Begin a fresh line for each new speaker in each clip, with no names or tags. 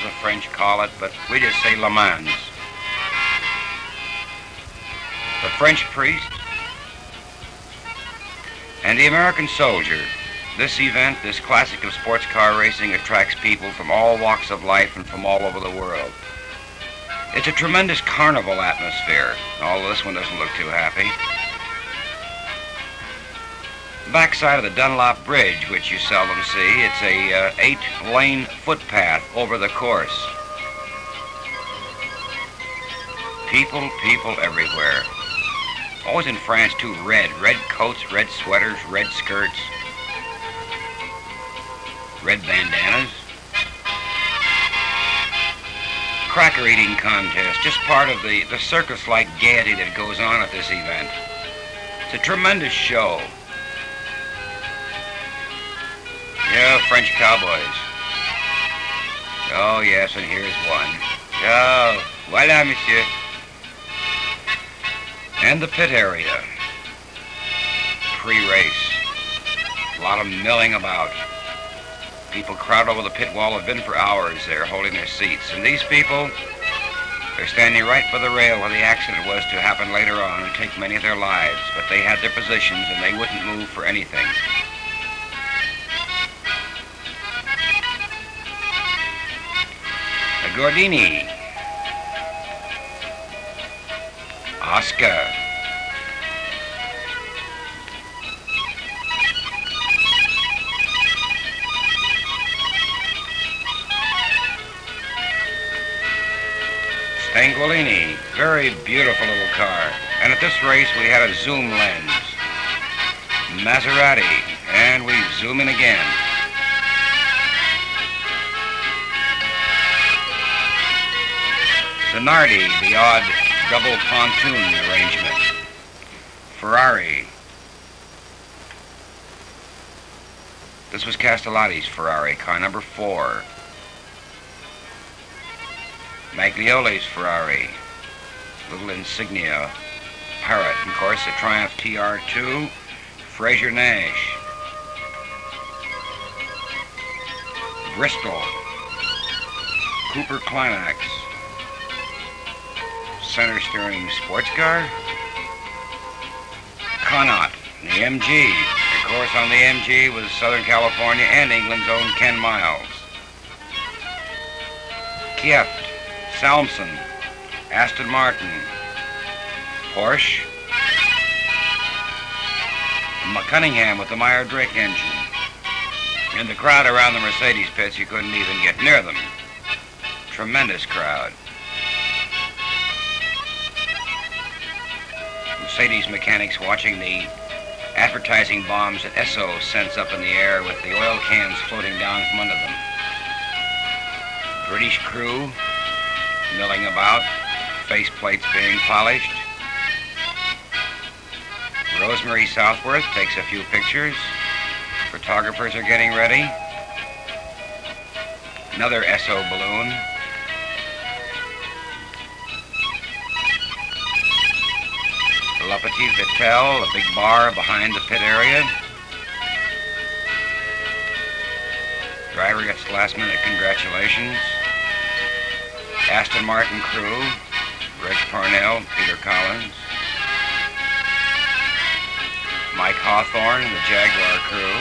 as the French call it, but we just say Le Mans. The French priest and the American soldier. This event, this classic of sports car racing, attracts people from all walks of life and from all over the world. It's a tremendous carnival atmosphere, although this one doesn't look too happy backside of the Dunlop Bridge, which you seldom see. It's a uh, eight-lane footpath over the course. People, people everywhere. Always in France, too, red. Red coats, red sweaters, red skirts, red bandanas. Cracker eating contest, just part of the, the circus-like gaiety that goes on at this event. It's a tremendous show. Yeah, French cowboys. Oh, yes, and here's one. Oh, voila, monsieur. And the pit area. Pre-race. A lot of milling about. People crowd over the pit wall have been for hours there holding their seats. And these people, they're standing right by the rail where the accident was to happen later on and take many of their lives. But they had their positions and they wouldn't move for anything. Gordini. Oscar. Stanguellini. Very beautiful little car. And at this race, we had a zoom lens. Maserati. And we zoom in again. Zanardi, the odd double pontoon arrangement. Ferrari. This was Castellotti's Ferrari, car number four. Maglioli's Ferrari, little insignia. Parrot, of course, the Triumph TR2, Frazer Nash. Bristol, Cooper Climax, center steering sports car. Connaught, the MG. Of course, on the MG was Southern California and England's own Ken Miles. Kieft, Salmson, Aston Martin, Porsche, Cunningham with the Meyer Drake engine. In the crowd around the Mercedes pits, you couldn't even get near them. Tremendous crowd. Mercedes mechanics watching the advertising bombs that Esso sends up in the air with the oil cans floating down from under them. British crew milling about, face plates being polished. Rosemary Southworth takes a few pictures. Photographers are getting ready. Another Esso balloon Petit Vitel, a big bar behind the pit area. Driver gets last minute congratulations. Aston Martin crew, Reg Parnell, Peter Collins. Mike Hawthorn and the Jaguar crew.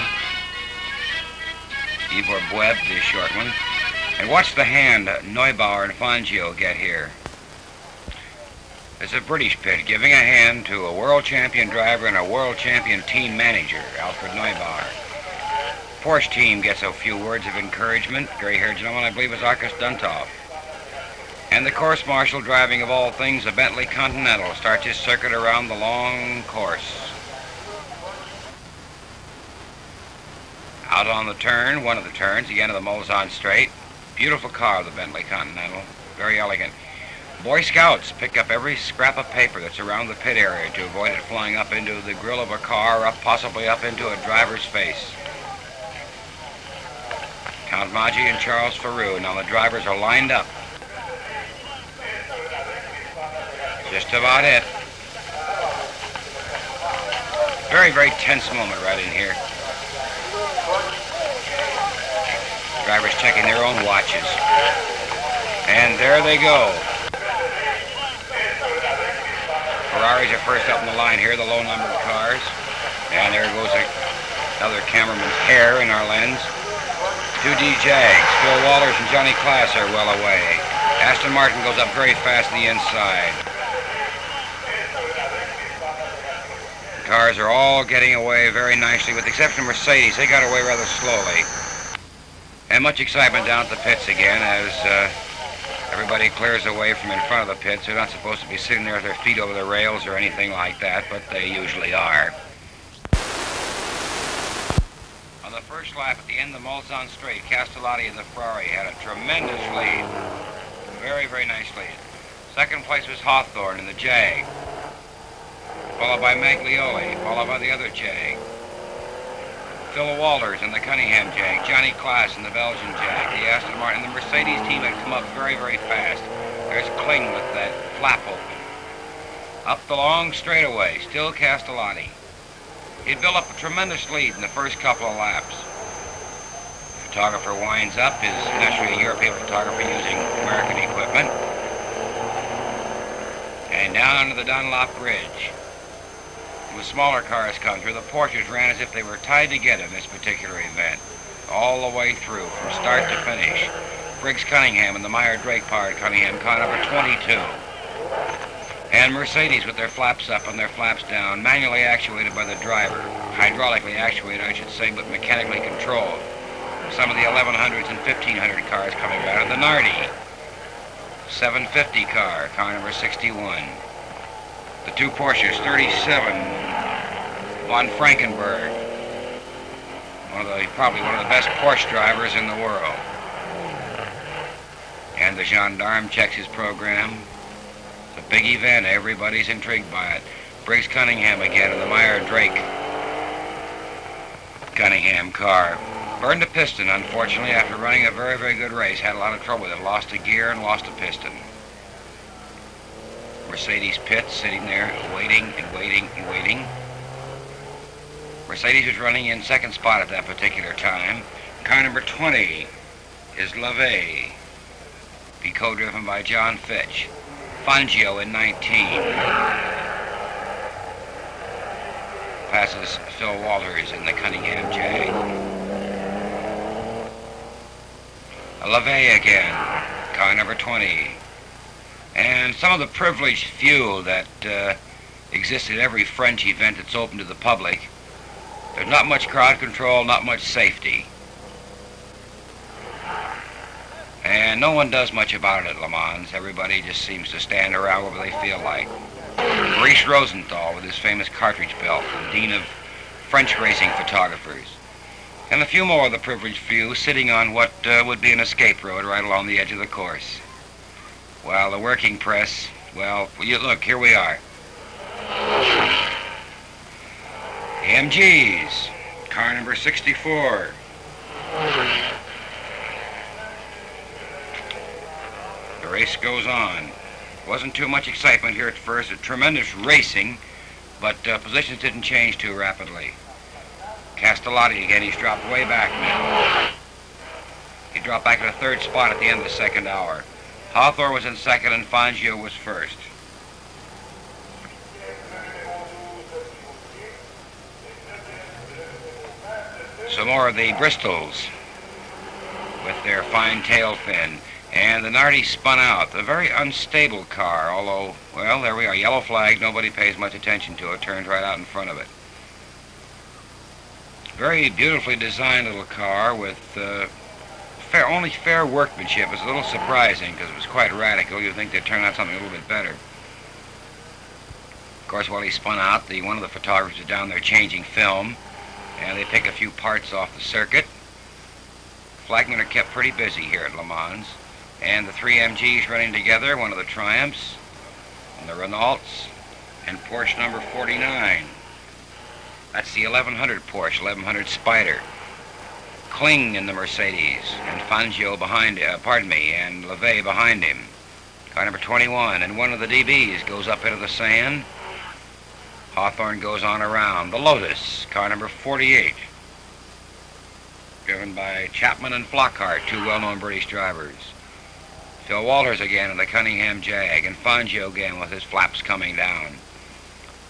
Ivor Bueb, the short one. And watch the hand Neubauer and Fangio get here. It's a British pit giving a hand to a world champion driver and a world champion team manager, Alfred Neubauer. Porsche team gets a few words of encouragement. Gray-haired gentleman, I believe, is Arkus Duntov. And the course marshal driving of all things, a Bentley Continental, starts his circuit around the long course. Out on the turn, one of the turns, the end of the Mulsanne Straight. Beautiful car, the Bentley Continental. Very elegant. Boy Scouts pick up every scrap of paper that's around the pit area to avoid it flying up into the grill of a car or up, possibly up into a driver's face. Count Maggi and Charles Faroux. Now the drivers are lined up. Just about it. Very, very tense moment right in here. Drivers checking their own watches. And there they go. Ferraris are first up in the line here, the low-numbered cars. And there goes a, another cameraman's hair in our lens. Two D-Jags. Phil Walters and Johnny Claes are well away. Aston Martin goes up very fast to the inside. The cars are all getting away very nicely, with the exception of Mercedes. They got away rather slowly. And much excitement down at the pits again as uh, everybody clears away from in front of the pits. They're not supposed to be sitting there with their feet over the rails or anything like that, but they usually are. On the first lap at the end of the Mulsanne Straight, Castellotti and the Ferrari had a tremendous lead. Very, very nice lead. Second place was Hawthorn in the Jag, followed by Maglioli, followed by the other Jag. Phil Walters in the Cunningham Jag, Johnny Claes in the Belgian Jag, the Aston Martin, the Mercedes team had come up very, very fast. There's Kling with that flap open. Up the long straightaway, still Castellotti. He'd built up a tremendous lead in the first couple of laps. The photographer winds up, is naturally a European photographer using American equipment. And down onto the Dunlop Bridge with smaller cars come through, the Porsches ran as if they were tied together in this particular event, all the way through, from start to finish. Briggs Cunningham and the Meyer Drake powered Cunningham car number 22. And Mercedes with their flaps up and their flaps down, manually actuated by the driver. Hydraulically actuated, I should say, but mechanically controlled. Some of the 1100s and 1500 cars coming out of the Nardi. 750 car, car number 61 the two Porsches, 37 von Frankenberg. One of the, probably one of the best Porsche drivers in the world. And the gendarme checks his program. It's a big event. Everybody's intrigued by it. Briggs Cunningham again in the Meyer Drake Cunningham car. Burned a piston, unfortunately, after running a very, very good race. Had a lot of trouble with it. Lost a gear and lost a piston. Mercedes pit sitting there waiting and waiting and waiting. Mercedes was running in second spot at that particular time. Car number 20 is Levegh, be co-driven by John Fitch. Fangio in 19. Passes Phil Walters in the Cunningham Jag. Levegh again, car number 20. And some of the privileged few that uh, exist at every French event that's open to the public, there's not much crowd control, not much safety. And no one does much about it at Le Mans. Everybody just seems to stand around wherever they feel like. Maurice Rosenthal with his famous cartridge belt, the dean of French racing photographers. And a few more of the privileged few sitting on what uh, would be an escape road right along the edge of the course. Well, the working press, well, you look, here we are. MGs, car number 64. The race goes on. Wasn't too much excitement here at first, a tremendous racing, but uh, positions didn't change too rapidly. Castellotti again, he's dropped way back now. He dropped back to the third spot at the end of the second hour. Hawthorn was in second and Fangio was first. Some more of the Bristols with their fine tail fin. And the Nardi spun out. A very unstable car, although, well, there we are. Yellow flag, nobody pays much attention to it. Turns right out in front of it. Very beautifully designed little car with uh, fair, only fair workmanship. It's a little surprising because it was quite radical. You'd think they'd turn out something a little bit better. Of course, while he spun out, the one of the photographers was down there changing film, and they pick a few parts off the circuit. Flagmen are kept pretty busy here at Le Mans. And the three MGs running together, one of the Triumphs, and the Renaults, and Porsche number 49. That's the 1100 Porsche, 1100 Spider. Kling in the Mercedes, and Fangio behind, uh, pardon me, and Levegh behind him. Car number 21, and one of the DBs goes up into the sand. Hawthorn goes on around. The Lotus, car number 48, driven by Chapman and Flockhart, two well-known British drivers. Phil Walters again in the Cunningham Jag, and Fangio again with his flaps coming down.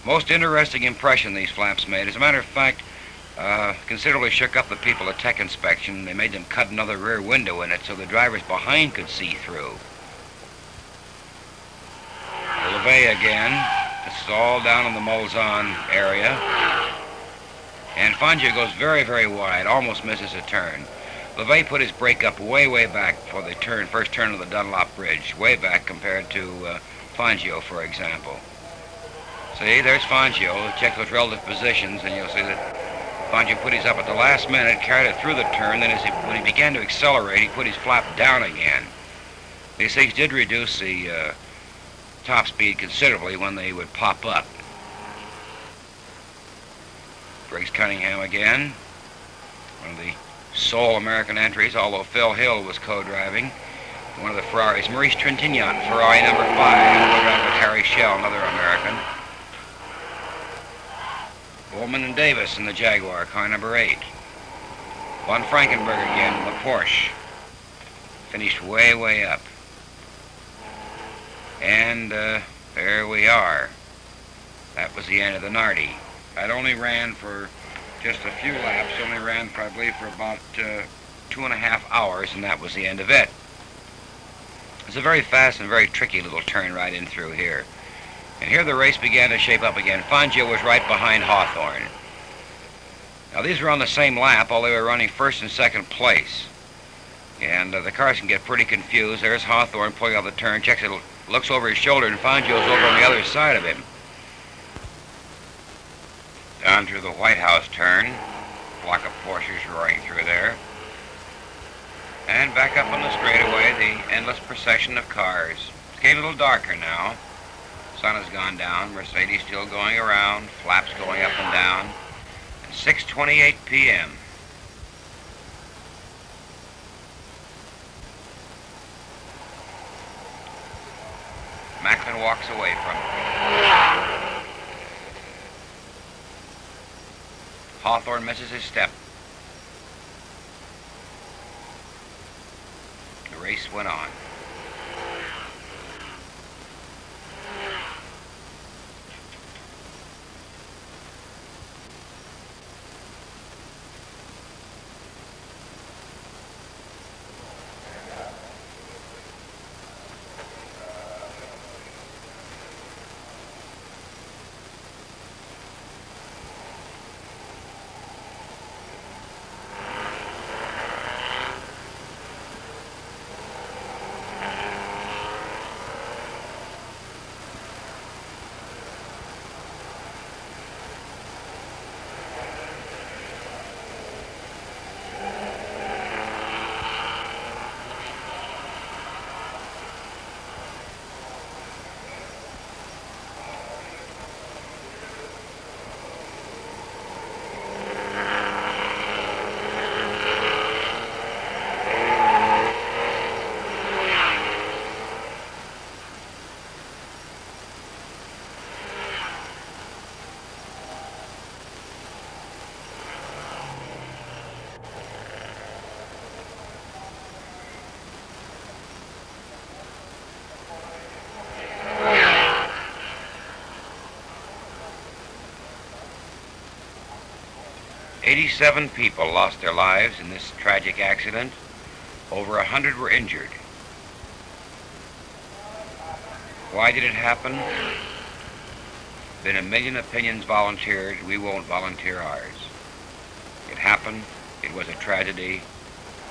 Most interesting impression these flaps made. As a matter of fact, uh, considerably shook up the people at tech inspection. They made them cut another rear window in it so the drivers behind could see through. Levegh again. This is all down in the Mulsanne area. And Fangio goes very, very wide, almost misses a turn. Levegh put his brake up way, way back for the turn, first turn of the Dunlop Bridge, way back compared to uh, Fangio, for example. See, there's Fangio. Check those relative positions, and you'll see that Fangio put his up at the last minute, carried it through the turn, then as he, when he began to accelerate, he put his flap down again. These things did reduce the uh, top speed considerably when they would pop up. Briggs Cunningham again, one of the sole American entries, although Phil Hill was co-driving. One of the Ferraris, Maurice Trintignant, Ferrari number five, co-driving with Harry Schell, another American. Beauman and Davis in the Jaguar, car number eight. Von Frankenberg again in the Porsche. Finished way, way up. And uh, there we are. That was the end of the Nardi. That only ran for just a few laps, only ran, probably for about uh, two and a half hours, and that was the end of it. It's a very fast and very tricky little turn right in through here. And here the race began to shape up again. Fangio was right behind Hawthorn. Now these were on the same lap, although they were running first and second place. And uh, the cars can get pretty confused. There's Hawthorn pulling out the turn, checks it, looks over his shoulder, and finds Fangio's over on the other side of him. Down through the White House turn. Block of Porsches roaring through there. And back up on the straightaway, the endless procession of cars. It's getting a little darker now. Sun has gone down. Mercedes still going around. Flaps going up and down. 6.28 p.m. Macklin walks away from it. Hawthorn misses his step. The race went on. 87 people lost their lives in this tragic accident. Over 100 were injured. Why did it happen? Been a million opinions volunteered. We won't volunteer ours. It happened. It was a tragedy.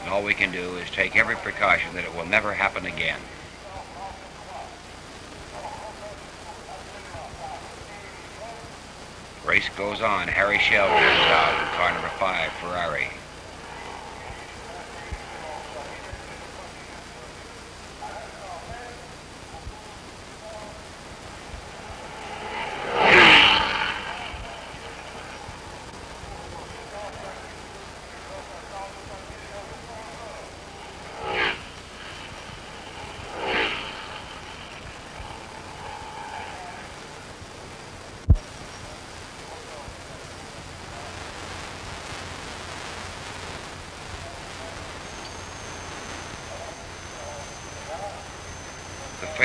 And all we can do is take every precaution that it will never happen again. Race goes on. Harry Schell comes out in car number five, Ferrari.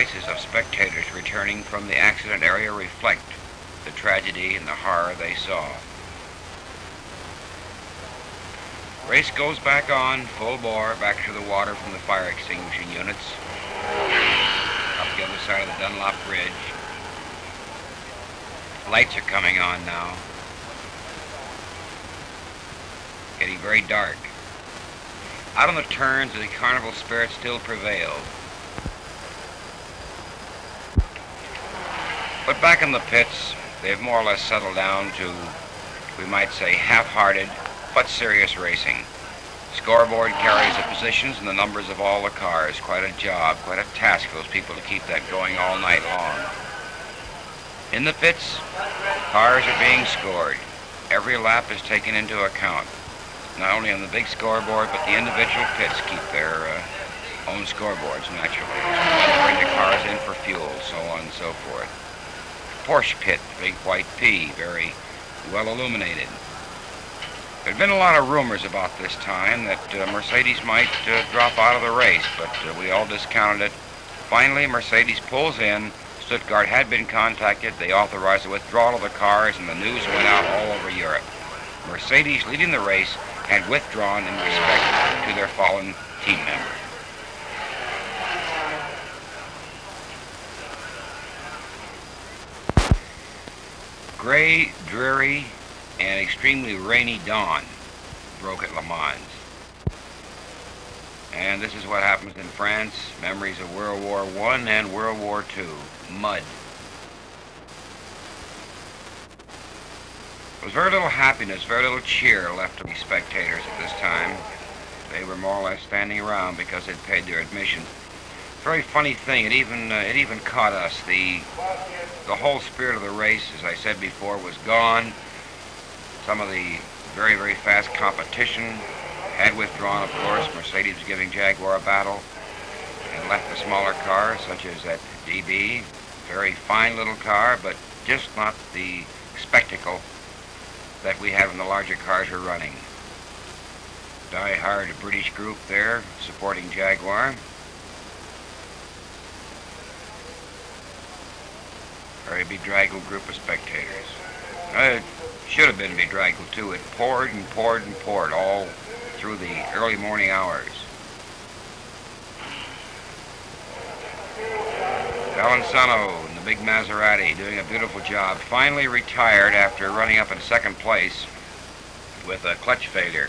Faces of spectators returning from the accident area reflect the tragedy and the horror they saw. Race goes back on, full bore, back to the water from the fire extinguishing units. Up the other side of the Dunlop Bridge. Lights are coming on now. Getting very dark. Out on the turns, the carnival spirit still prevailed. But back in the pits, they've more or less settled down to, we might say, half-hearted but serious racing. Scoreboard carries the positions and the numbers of all the cars. Quite a job, quite a task for those people to keep that going all night long. In the pits, cars are being scored. Every lap is taken into account not only on the big scoreboard, but the individual pits keep their uh, own scoreboards, naturally. They bring the cars in for fuel, so on and so forth. Porsche pit, big white P, very well illuminated. There'd been a lot of rumors about this time that uh, Mercedes might uh, drop out of the race, but uh, we all discounted it. Finally, Mercedes pulls in. Stuttgart had been contacted. They authorized the withdrawal of the cars, and the news went out all over Europe. Mercedes leading the race had withdrawn in respect to their fallen team member. Gray, dreary, and extremely rainy dawn broke at Le Mans. And this is what happens in France. Memories of World War I and World War II. Mud. There was very little happiness, very little cheer left of the spectators at this time. They were more or less standing around because they'd paid their admission. Very funny thing, it even uh, it even caught us. The the whole spirit of the race, as I said before, was gone. Some of the very, very fast competition had withdrawn, of course. Mercedes was giving Jaguar a battle and left the smaller cars, such as that DB. Very fine little car, but just not the spectacle that we have in the larger cars are running. Die-hard British group there supporting Jaguar. Very bedraggled group of spectators. It should have been bedraggled too. It poured and poured and poured all through the early morning hours. Valenzano in the big Maserati, doing a beautiful job. Finally retired after running up in second place with a clutch failure.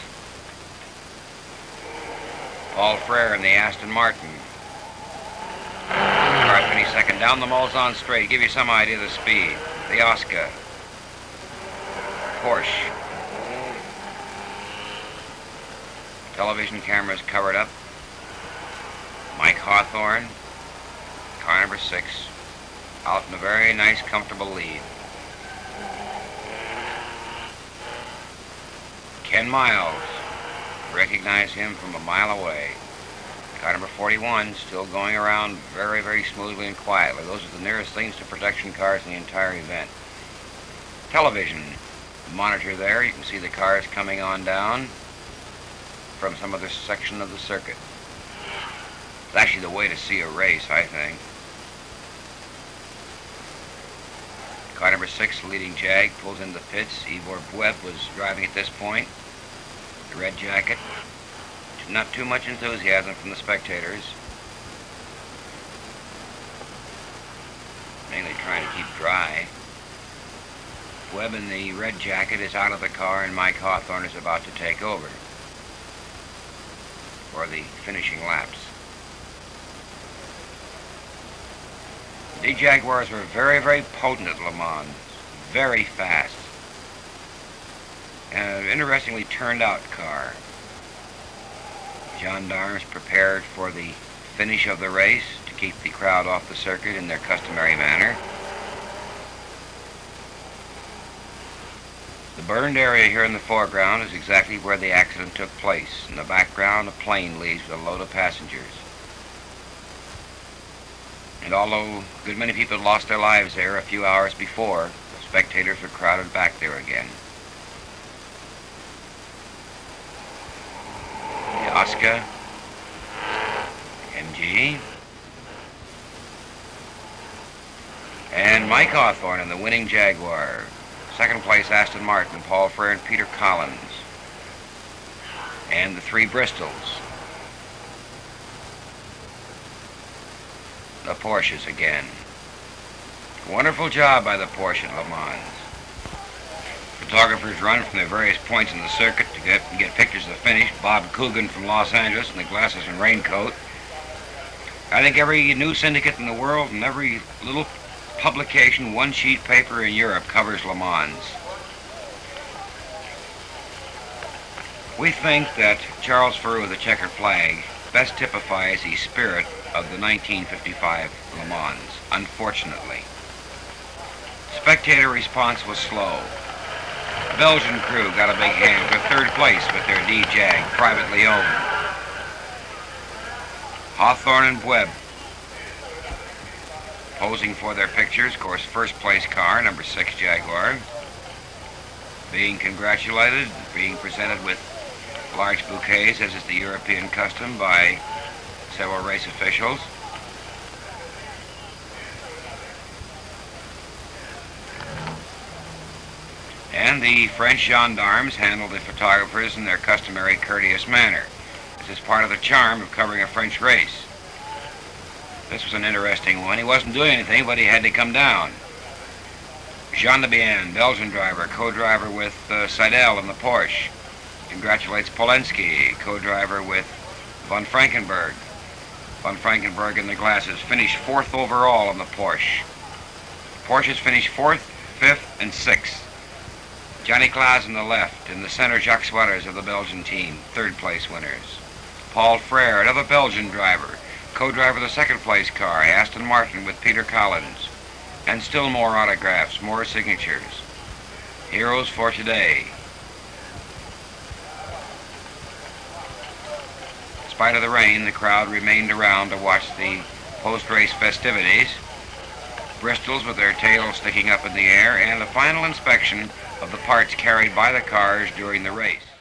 Paul Frère in the Aston Martin. Second. Down the Mulsanne straight. Give you some idea of the speed. The Oscar. Porsche. Television cameras covered up. Mike Hawthorn. Car number six out in a very nice, comfortable lead. Ken Miles. Recognize him from a mile away. Car number 41 still going around very, very smoothly and quietly. Those are the nearest things to production cars in the entire event. Television monitor there. You can see the cars coming on down from some other section of the circuit. It's actually the way to see a race, I think. Car number six, leading Jag, pulls into the pits. Ivor Bueb was driving at this point. The red jacket. Not too much enthusiasm from the spectators. Mainly trying to keep dry. Webb in the red jacket is out of the car and Mike Hawthorn is about to take over for the finishing laps. The Jaguars were very, very potent at Le Mans. Very fast. And an interestingly turned out car. Gendarmes prepared for the finish of the race to keep the crowd off the circuit in their customary manner. The burned area here in the foreground is exactly where the accident took place. In the background, a plane leaves with a load of passengers. And although a good many people lost their lives there a few hours before, the spectators were crowded back there again. The Oscar, MG, And Mike Hawthorn in the winning Jaguar. Second place, Aston Martin, Paul Frère and Peter Collins. And the three Bristols. The Porsches again. Wonderful job by the Porsche Le Mans. Photographers run from the various points in the circuit to get, get pictures of the finish. Bob Coogan from Los Angeles in the glasses and raincoat. I think every news syndicate in the world and every little publication, one sheet paper in Europe covers Le Mans. We think that Charles Faroux with the checkered flag best typifies the spirit of the 1955 Le Mans, unfortunately. Spectator response was slow. Belgian crew got a big hand for third place with their D-Jag, privately owned. Hawthorn and Webb posing for their pictures. Of course, first place car, number six Jaguar, being congratulated, being presented with large bouquets, as is the European custom, by several race officials. And the French gendarmes handled the photographers in their customary courteous manner. This is part of the charm of covering a French race. This was an interesting one. He wasn't doing anything, but he had to come down. Gendebien, Belgian driver, co-driver with uh, Seidel in the Porsche. Congratulates Polensky, co-driver with von Frankenberg. Von Frankenberg in the glasses finished fourth overall in the Porsche. Porsches finished fourth, fifth, and sixth. Johnny Claes on the left, in the center Jacques Swaters of the Belgian team, third place winners. Paul Frère, another Belgian driver, co-driver of the second place car, Aston Martin with Peter Collins. And still more autographs, more signatures. Heroes for today. In spite of the rain, the crowd remained around to watch the post-race festivities. Bristols with their tails sticking up in the air, and the final inspection of the parts carried by the cars during the race.